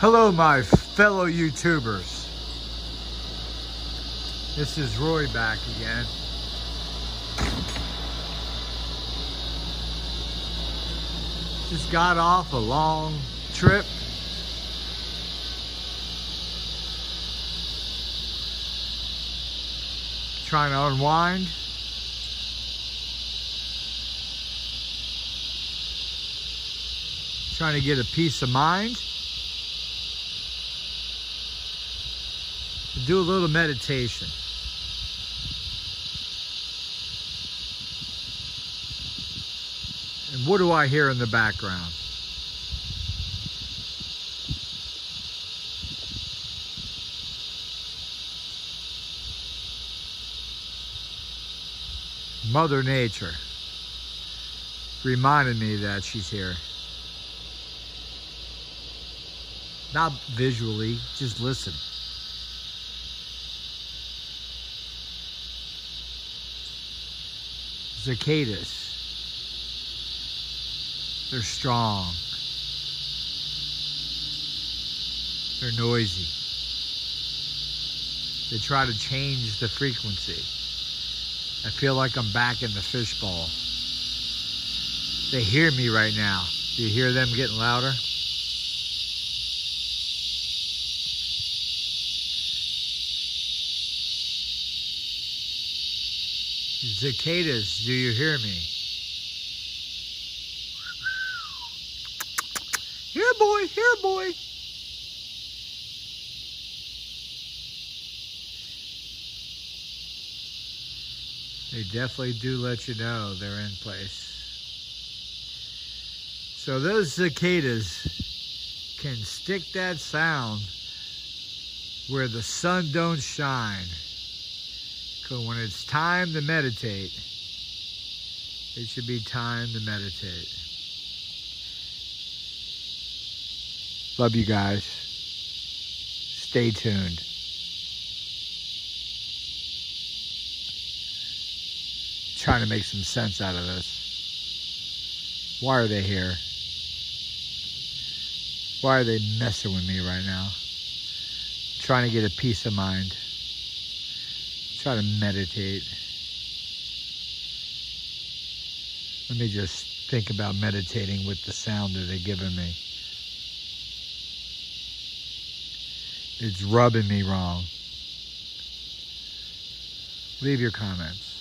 Hello, my fellow YouTubers. This is Roy back again. Just got off a long trip. Trying to unwind. Trying to get a peace of mind. Do a little meditation. And what do I hear in the background? Mother Nature reminded me that she's here. Not visually, just listen. Cicadas. They're strong. They're noisy. They try to change the frequency. I feel like I'm back in the fishbowl. They hear me right now. Do you hear them getting louder? Cicadas, do you hear me? Here, boy, here, boy. They definitely do let you know they're in place. So those cicadas can stick that sound where the sun don't shine. So when it's time to meditate, it should be time to meditate. Love you guys. Stay tuned. Trying to make some sense out of this. Why are they here? Why are they messing with me right now? Trying to get a peace of mind. Try to meditate. Let me just think about meditating with the sound that they're giving me. It's rubbing me wrong. Leave your comments.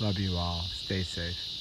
Love you all. Stay safe.